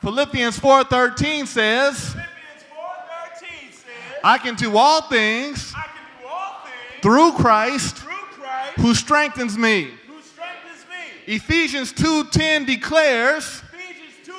Philippians 4:13 says, Philippians 4:13 says, I can do all things I can do all things through Christ through Christ who strengthens me. who strengthens me. Ephesians 2:10 declares, Ephesians 2:10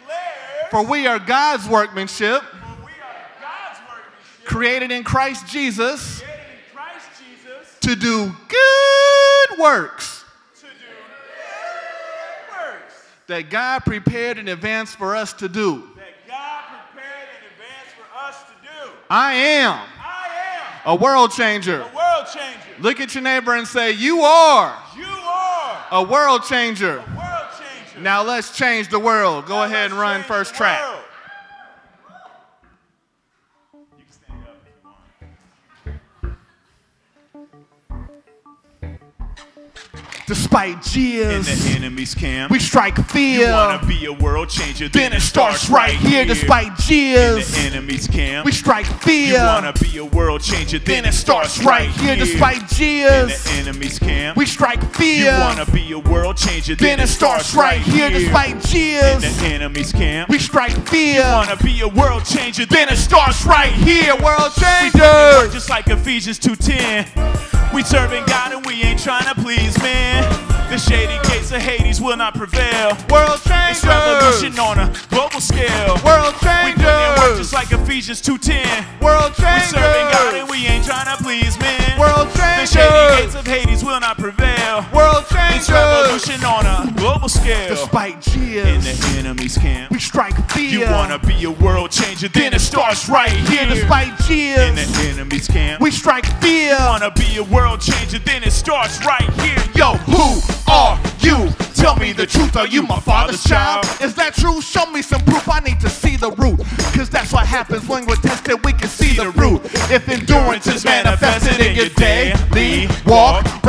declares, For we are God's workmanship, For we are God's workmanship, created in Christ Jesus created in Christ Jesus to do good works to do good works that God prepared in advance for us to do. that God prepared in advance for us to do. I am I a world changer. a world changer. Look at your neighbor and say, You are You are a world changer. a world changer. Now let's change the world. Go Now ahead and run first track. Despite In the enemy's camp, we strike fear. you wanna be a world changer. Then it starts right here. Despite in the enemy's camp, we strike fear. you wanna be a world changer. Then it starts right here. Despite in the enemy's camp, we strike fear. you wanna be a world changer. Then it starts right here. Despite in the enemy's camp, we strike fear. You wanna be a world changer. Then it starts right here. World We changers. just like Ephesians 2:10. We serving God and we ain't trying to please man. The shady gates of Hades will not prevail. World changers. It's revolution on a global scale. World changers. We put in work just like Ephesians 2:10. World changers. We serving God and we ain't trying to please men. World changers. The shady gates of Hades will not prevail. World It's changers. revolution on a global scale. Despite jeers. In the enemy's camp, we strike fear. you wanna be a world changer, then it starts right here. Despite In jeers, the enemy's camp, we strike fear. You wanna be a world changer, then it starts right here. Yo, who are you? Tell me the truth. Are you my father's child? Is that true? Show me some proof. I need to see the root. Cause that's what happens when we're tested. We can see the root. If endurance is manifested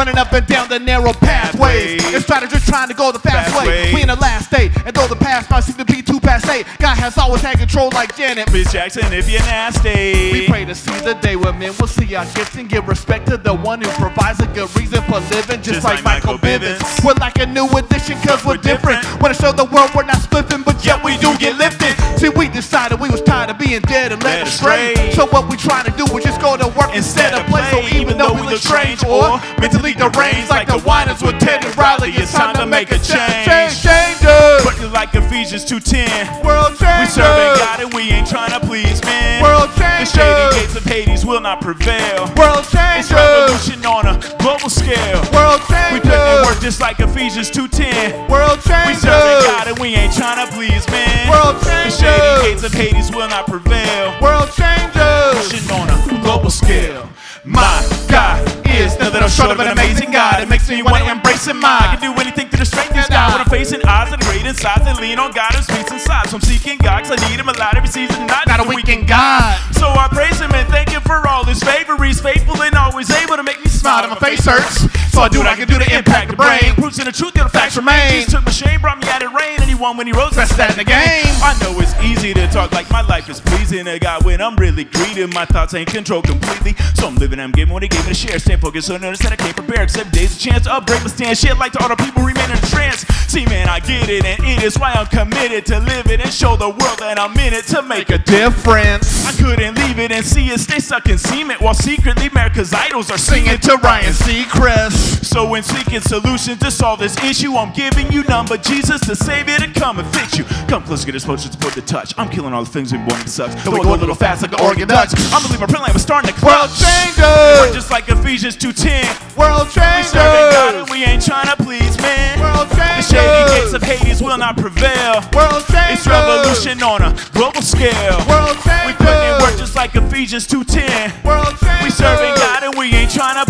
running up and down the narrow pathways. It's strategists trying to go the fast Fast way. way. We in the last day. And though the past might seem to be too passe, God has always had control like Janet. Miss Jackson, if you're nasty. We pray to see the day when men will see our gifts and give respect to the one who provides a good reason for living, just, Just like, like Michael Bivins. Bivins. We're like a New Edition cause we're, We're different. different. Wanna show the world we're not spliffing, but yet we do get lifted. See, we decided we was being dead and led astray. So what we trying to do is just go to work instead, of play. So even though we look strange or mentally deranged like the whiners with Teddy Riley, it's time to make a change. Change, changes. Working like Ephesians 2:10. World change. We serving God and we ain't trying to please men. World change. The shady gates of Hades will not prevail. World It's changers. revolution on a global scale. World We put in work just like Ephesians 2:10. World change. We serving God and we ain't trying to please men. World changers. Gates of Hades will not prevail. World changers. Revolution on a global scale. My God is the nothing short of an amazing God. It makes me want to embrace Him. I can do anything through the strength of God. When I'm facing odds that are great in size and lean on God and speaks inside. So I'm seeking God 'cause I need Him a lot every season. Not, Not a weekend God. So I praise Him and thank Him for all His favor. He's faithful and always able to make me smile. Smile and my face hurts. So I do what I can do to impact the brain. Proofs and the truth, the facts remain. Jesus took my shame, brought me out of rain, and He won when He rose. Best that in the game. I know it's easy to talk like my life is pleasing to God when I'm really greedy. My thoughts ain't controlled completely. So I'm living, I'm giving what He gave me to share. Stay focused, so notice that I came prepare. Except days a chance to upgrade my stand. Shit like to all the people remain in trance. See, man, I get it, and it is why I'm committed to live it and show the world that I'm in it to make a Difference. I couldn't leave it and see it stay stuck in cement while secretly America's idols are singing Singing to Ryan Seacrest. So when seeking solutions to solve this issue, I'm giving you none but Jesus, the Savior, to come and fix you. Come closer, get exposure, put the touch. I'm killing all the things we've wanted to suck. We go a little fast like the Oregon Ducks. I'm gonna leave my print line, we're starting to World clutch. We're just like Ephesians 2.10. World We serving God and we ain't trying to please man. World The shady gates of Hades will not prevail. World changers. It's revolution on a global scale. World We put in work just like Ephesians 2.10. World changers. We serving God and we ain't trying to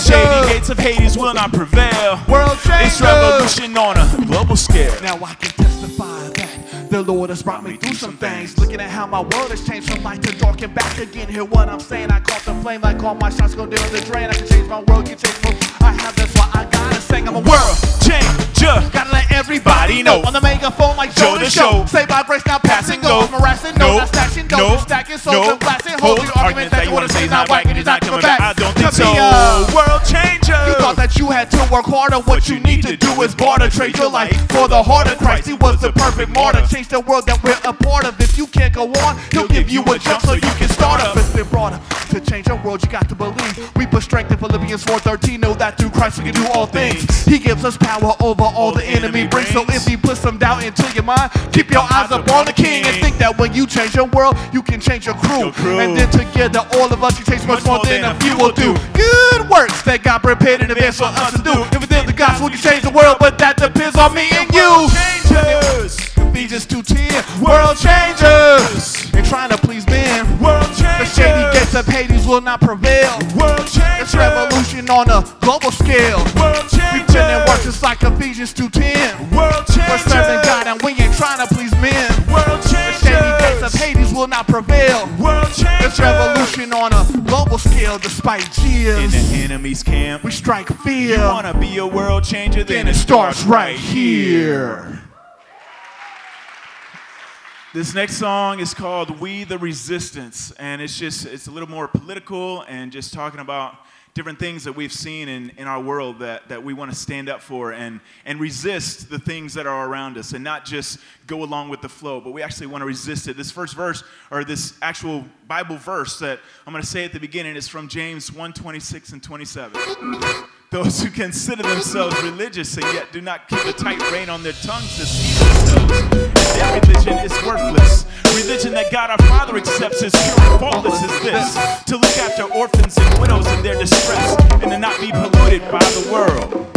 shady gates of Hades will not prevail. World changers. It's revolution on a global scale. Now I can testify the Lord has brought me through some things. Looking at how my world has changed from light to dark and back again. Hear what I'm saying? I caught the flame like all my shots go down the drain. I can change my world, can change what I have. That's why I gotta sing. I'm a world. Changer. Gotta let everybody know. On the megaphone like Joe the show. Say by grace, now passing go. Harassing, no, No. not stashing, no, stacking souls and blasting. Hold your argument that you wanna say is not right and he's not coming back. I don't think so. a World changer. You thought that you had to work harder. What you need to do is barter, trade your life for the heart of Christ. He was the perfect martyr. Change the world that we're a part of. If you can't go on, he'll give you a jump so you can start up. It's been brought up to change the world. You got to believe. We put strength in Philippians 4:13. Know that through Christ we can do all things. He gives us power over all the enemy brings. So if he puts some doubt into your mind, keep your eyes up on the King and think that when you change your world, you can change your crew. Your crew. And then together, all of us can change much more than a few will do. Good works that God prepared in advance for us to do. If within the gospel, we can change the world, but that depends on me and you. Changers. Ephesians 2.10, world changers. Ain't trying to please men. World changers. The shady gates of Hades will not prevail. World changers. It's revolution on a global scale. World We put in work just like Ephesians 2.10. World changers. We're serving God and we ain't trying to please men. World changers. The shady gates of. Hades will not prevail. World changers. It's revolution on a global scale despite In the enemy's camp. We strike fear. You wanna be a world changer? then it starts right here. This next song is called We the Resistance, and it's just, it's a little more political and just talking about different things that we've seen in, in our world that, that we want to stand up for and, and resist the things that are around us and not just go along with the flow, but we actually want to resist it. This first verse, or this actual Bible verse that I'm going to say at the beginning is from James 1 26 and 27. Those who consider themselves religious and yet do not keep a tight rein on their tongues deceive themselves. Their religion is worthless. Religion that God our Father accepts as pure and faultless is this to look after orphans and widows in their distress and to not be polluted by the world.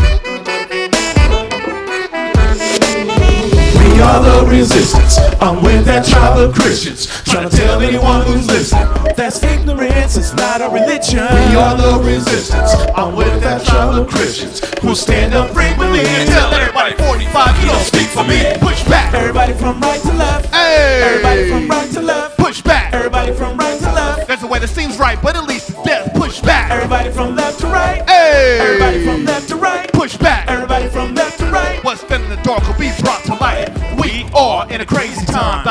Resistance. I'm with that tribe of Christians. Trying to tell anyone who's listening. That's ignorance, it's not a religion. We are the resistance. I'm with that tribe of Christians who stand up frequently and tell everybody 45 you don't speak for me. Push back. Everybody from right to left. Hey. Everybody from right to left. Push back. Everybody from right to left. There's a way that seems right, but at least death. Push back. Everybody from left to right. Hey. Everybody from left to right. Push back. Everybody from left to right. What's done in the dark will be brought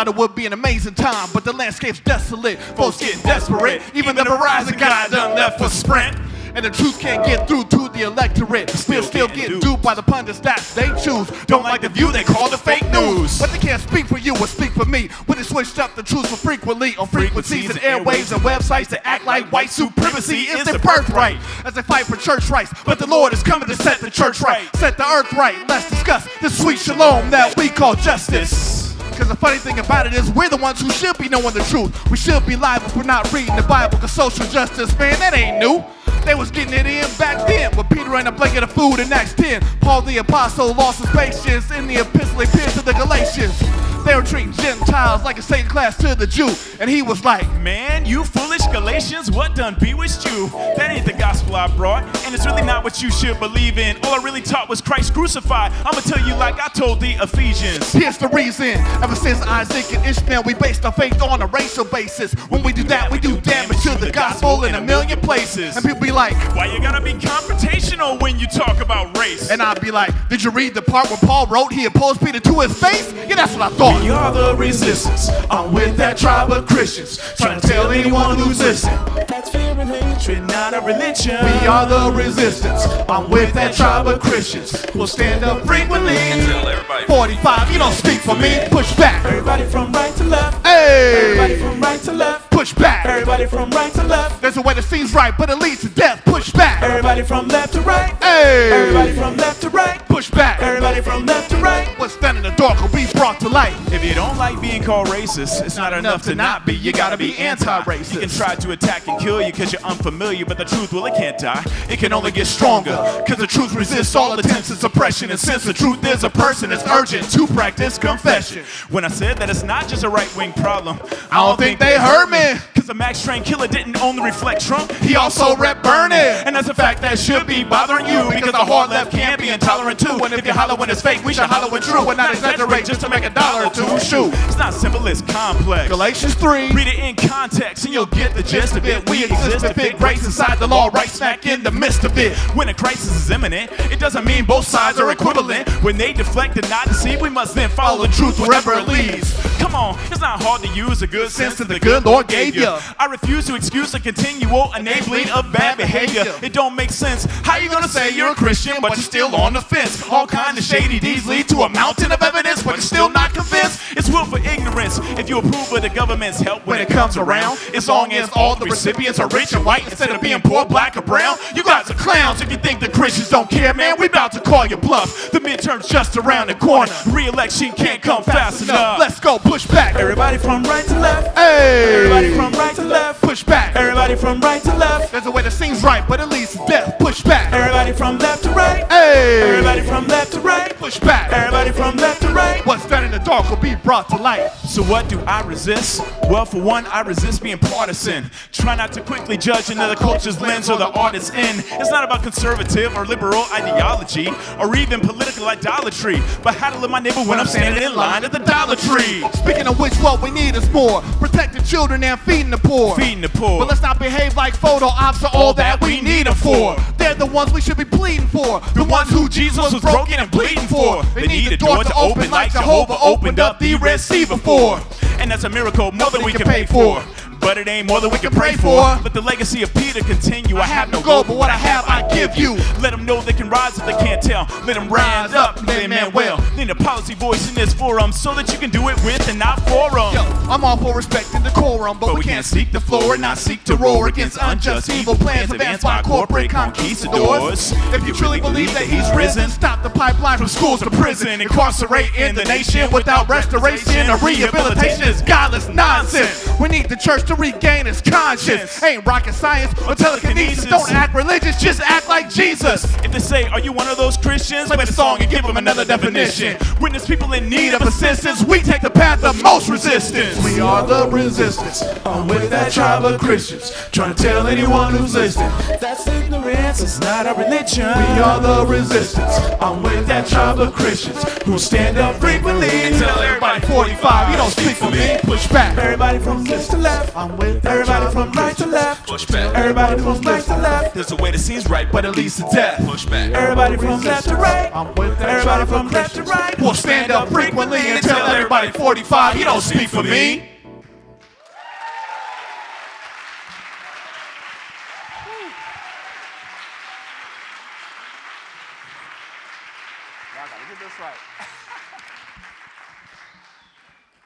Thought it would be an amazing time, but the landscape's desolate. Folks get desperate. Even the Verizon guy done left for Sprint. And the truth can't get through to the electorate. We'll still getting get duped. by the pundits that they choose. Don't like the view they call the fake news. But they can't speak for you or speak for me. When they switched up the truth for frequently on frequencies and airwaves and websites that act like white supremacy is their birthright. As they fight for church rights. But the Lord is coming to set the church right. Set the earth right. Let's discuss the sweet shalom that we call justice. Cause the funny thing about it is we're the ones who should be knowing the truth. We should be liable for not reading the Bible. Cause social justice, man, that ain't new. They was getting it in back then with Peter and a blanket of food in Acts 10. Paul the apostle lost his patience in the epistle he pierced to the Galatians. They were treating Gentiles like a second class to the Jew. And he was like, Man, you foolish Galatians, what done bewitched you? That ain't the gospel I brought, and it's really not what you should believe in. All I really taught was Christ crucified. I'ma tell you like I told the Ephesians. Here's the reason. Ever since Isaac and Ishmael, we based our faith on a racial basis. When we do that, we do damage to the gospel in a million places. And people be like, Why you gotta be confrontational when you talk about race? and I'd be like, Did you read the part where Paul wrote he opposed Peter to his face? Yeah, that's what I thought. We are the resistance. I'm with that tribe of Christians. Trying to tell anyone who's listening. That's fear and hatred, not a religion. We are the resistance. I'm with that tribe of Christians will stand up frequently everybody 45, you don't speak for me. Push back. Everybody from right to left. Hey. Everybody from right to left. Push back. Everybody from right to left. There's a way that seems right, but it leads to death. Push back. Everybody from left to right. Hey. Everybody from left to right. Push back. Everybody from left to right. What's done in the dark will be brought to light. If you don't like being called racist, it's not enough to not be. You gotta be anti-racist. You can try to attack and kill you because you're unfamiliar, but the truth, well, it can't die. It can only get stronger. Cause the truth resists all attempts at suppression. And since the truth is a person, it's urgent to practice confession. When I said that it's not just a right-wing problem, I don't think they heard me. Cause the Max Train killer didn't only reflect Trump, He also rep Bernie. And that's a fact that should be bothering you because the hard left can't be intolerant too. And if you holler when it's fake, we should holler when true and not exaggerate just to make a dollar or two. Shoot. It's not simple, it's complex. Galatians 3. Read it in context and you'll get the gist of it. We exist to fit grace inside the law, right smack in the midst of it. When a crisis is imminent, it doesn't mean both sides are equivalent. When they deflect and not deceive, we must then follow the truth wherever it leads. Come on, it's not hard to use a good sense that the good Lord gave you. I refuse to excuse the continual enabling of bad behavior. It don't make sense. How you gonna say you're a Christian but you're still on the fence? All kind of shady deeds lead to a mountain of evidence, but you're still not convinced. It's willful ignorance. If you approve of the government's help when it comes around, as long as all the recipients are rich and white instead of being poor, black, or brown, you guys are clowns if you think the Christians don't care, man. We about to call you bluff. The midterm's just around the corner. Re-election can't come fast enough. Let's go, push back. Everybody from right to left. Hey! Everybody from right to left. Push back. Everybody from right to left. There's a way that seems right, but it leads to death. Push back. Everybody from left to. Hey! Everybody from left to right. Push back. Everybody from left to right. What's done in the dark will be brought to light. So what do I resist? Well, for one, I resist being partisan. Try not to quickly judge another culture's lens or the artist's in. It's not about conservative or liberal ideology or even political idolatry, but how to love my neighbor when I'm standing in line at the Dollar Tree. Speaking of which, what we need is more. Protecting children and feeding the poor. Feeding the poor. But let's not behave like photo ops are all that we need them for. They're the ones we should be pleading for. The ones who Jesus was broken and bleeding for. They need the door to open like Jehovah opened up the Red Sea before. And that's a miracle more than we can pay for. But it ain't more than we can pray for. Let the legacy of Peter continue. I have no gold, but what I have I give you. Let them know they can rise if they can't tell. Let them rise up, they man well. Need a policy voice in this forum so that you can do it with and not for them. Yo, I'm all for respecting decorum, but, But we can't seek the floor and not seek to roar against unjust evil plans advanced by corporate conquistadors. If you truly believe that he's risen, stop the pipeline from schools to prison, incarcerate in the nation without restoration or rehabilitation is godless nonsense. We need the church to regain its conscience. Ain't rocket science or telekinesis. Don't act religious, just act like Jesus. If they say, Are you one of those Christians? Play the song and give them another definition. Witness people in need of assistance. We take the path of most resistance. We are the resistance. I'm with that tribe of Christians. Trying to tell anyone who's listening. That's ignorance, it's not a religion. We are the resistance. I'm with that tribe of Christians who stand up frequently and tell everybody 45. You don't speak for me. Push back. Everybody from left to left. I'm with Everybody from right to left. Push back. Everybody from left to left. There's a way that seems right, but it leads to death. Push back. Everybody from left to right. I'm with Everybody from left to Christians. right. We'll stand up frequently and tell everybody 45. You don't speak for me.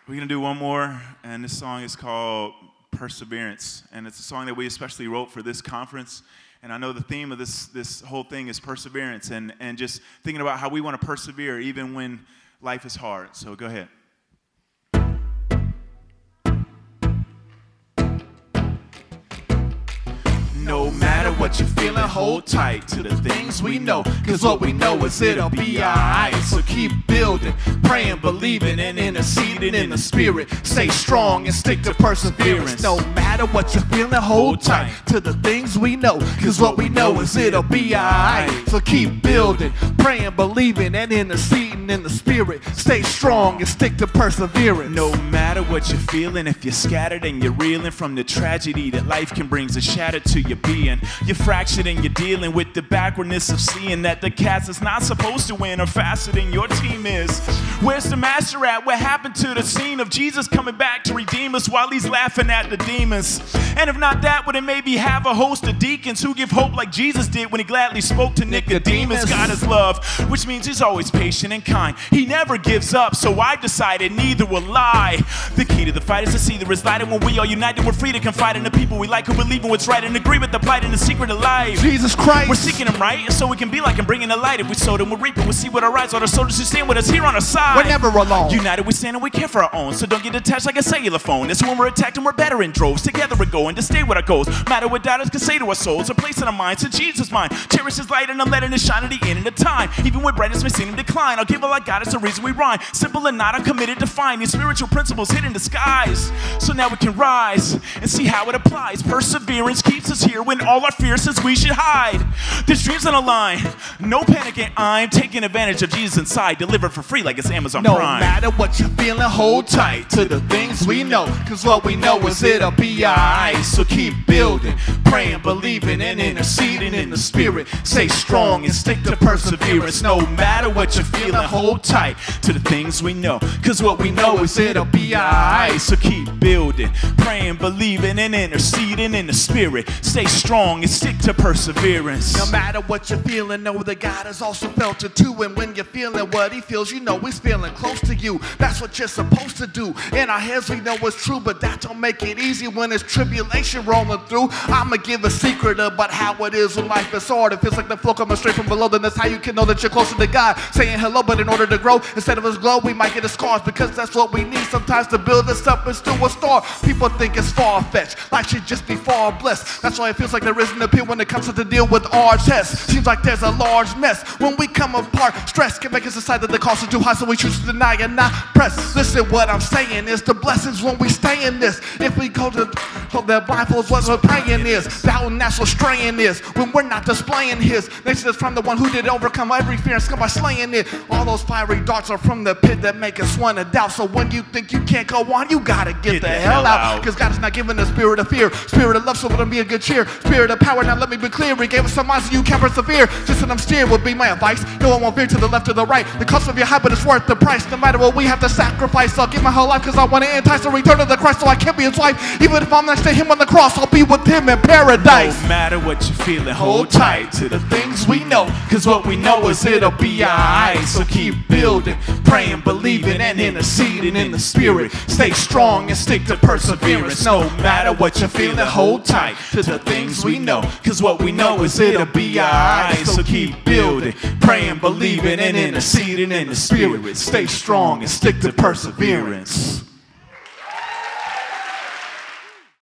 We're gonna do one more, and this song is called Perseverance, and it's a song that we especially wrote for this conference. And I know the theme of this this whole thing is perseverance, and and just thinking about how we want to persevere even when life is hard. So go ahead. What you're feeling, hold tight to the things we know. Cause what we know is it'll be alright. So keep building, praying, believing, and interceding in the spirit. Stay strong and stick to perseverance. No matter what you're feeling, hold tight to the things we know. Cause what we know is it'll be alright. So keep building, praying, believing, and interceding in the spirit. Stay strong and stick to perseverance. No matter what you're feeling, if you're scattered and you're reeling from the tragedy that life can bring a shatter to your being, you're fractured and you're dealing with the backwardness of seeing that the cats is not supposed to win or faster than your team is. Where's the master at? What happened to the scene of Jesus coming back to redeem us while he's laughing at the demons? And if not that, would it maybe have a host of deacons who give hope like Jesus did when he gladly spoke to Nicodemus? God is love, which means he's always patient and kind. He never gives up, so I've decided neither will I. The key to the fight is to see there is light, and when we are united, we're free to confide in the people we like who believe in what's right and agree with the plight and the secret of life. Jesus Christ. We're seeking him right, so we can be like him, bringing the light. If we sow them, we're reaping. We'll see what our eyes are. The soldiers who stand with us here on our side. We're never alone. United we stand and we care for our own. So don't get detached like a cellular phone. It's when we're attacked and we're better in droves. Together we're going to stay with our goals. Matter what doubters can say to our souls. A place in our minds to Jesus' mind. Cherish his light and I'm letting it shine at the end of the time. Even when brightness may seem to decline, I'll give all I got. It's the reason we rhyme. Simple and not, I'm committed to finding spiritual principles hidden in the skies. So now we can rise and see how it applies. Perseverance keeps us here when all our fears fear says we should hide. There's dreams on the line, no panicking. I'm taking advantage of Jesus inside, delivered for free like it's Amazon No Prime. matter what you're feeling, hold tight to the things we know. Cause what we know is it'll be alright. So keep building, praying, believing, and interceding in the spirit. Stay strong and stick to perseverance. No matter what you're feeling, hold tight to the things we know. Cause what we know is it'll be alright. So keep building, praying, believing, and interceding in the spirit. Stay strong and stick to perseverance. No matter what you're feeling, know that God has also felt it too. And when you're feeling what He feels, you know He's feeling close to you. That's what you're supposed to do. In our heads, we know it's true, but that don't make it easy when it's tribulation rolling through. I'ma give a secret about how it is when life is hard. It feels like the flow coming straight from below, then that's how you can know that you're closer to God. Saying hello, but in order to grow, instead of us glow, we might get a scars because that's what we need sometimes to build us up into a star. People think it's far fetched, life should just be far blessed. That's why it feels like there isn't a when it comes to the deal with our tests. Seems like there's a large mess when we come apart. Stress can make us decide that the cost is too high, so we choose to deny and not press. Listen, what I'm saying is the blessings when we stay in this. If we go to hope that blindfolds what we're praying is, doubting that's what straying is. When we're not displaying His nature is from the one who did overcome every fear and scum by slaying it. All those fiery darts are from the pit that make us want to doubt. So when you think you can't go on, you gotta get, the, hell out. Cause God is not giving a spirit of fear, spirit of love, so it'll be a good cheer. Spirit of power, now let me be clear. He gave us some minds so you can persevere. Just I'm steered would be my advice. No one won't veer to the left or the right. The cost of your habit is worth the price. No matter what we have to sacrifice, I'll give my whole life cause I want to entice the return of the Christ so I can be his wife. Even if I'm next to him on the cross, I'll be with him in paradise. No matter what you're feeling, hold tight to the things we know. Cause what we know is it'll be alright. So keep building, praying, believing, and interceding in the spirit. Stay strong and stick to perseverance. No matter what you're feeling, hold tight to the things we know. Cause what we know is it'll be alright. So keep building, praying, believing, and interceding in the spirit. Stay strong and stick to perseverance.